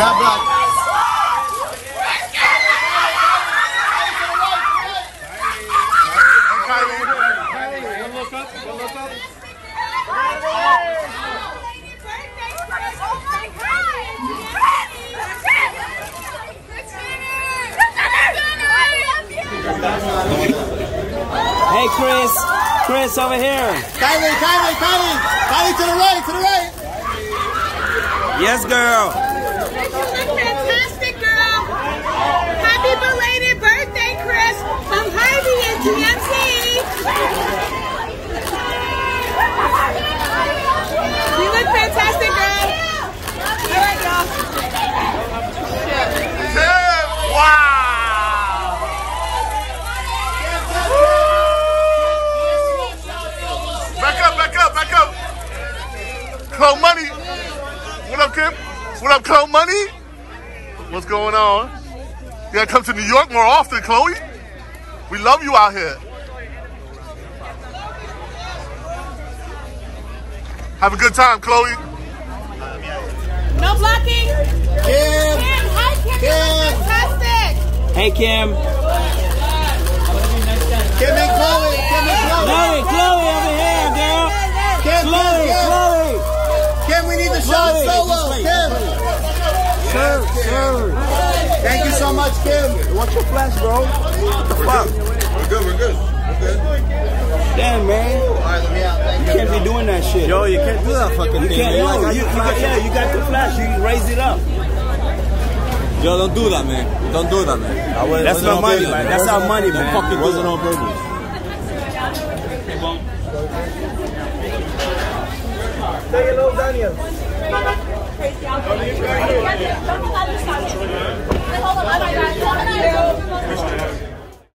not blocked. Hey, Kris. Kris, over here. Kylie, Kylie, Kylie. Kylie to the right, to the right. Yes, girl. Fantastic, girl. Happy belated birthday, Kris, from Harvey and GMC. You look fantastic, girl. All right, y'all. Wow! Back up, back up, back up. Khloe Money. What up, Kim? What up, Khloe Money? What's going on? You gotta come to New York more often, Khloe. We love you out here. Have a good time, Khloe. No blocking. Kim. Kim, hi, Kim. Kim. fantastic. Hey, Kim. Kim and Khloe. Kim and Khloe. Khloe, Kim, we need the shot Khloe. solo. Kim. Sir, sir. Thank you so much, Kim. What's your flash, bro? What the fuck? We're good, we're good. Damn, man. All right, let me out. Thank You can't be doing that shit. Yo, you can't do that fucking You thing. can't, man. no, Like, you, you how got, yeah, you got the flash. You raise it up. Yo, don't do that, man. Don't do that, man. I wasn't- That's wasn't money, man. That's our money, Don't man. fucking Wasn't on purpose. Say hello, Daniel. Crazy. Don't allow.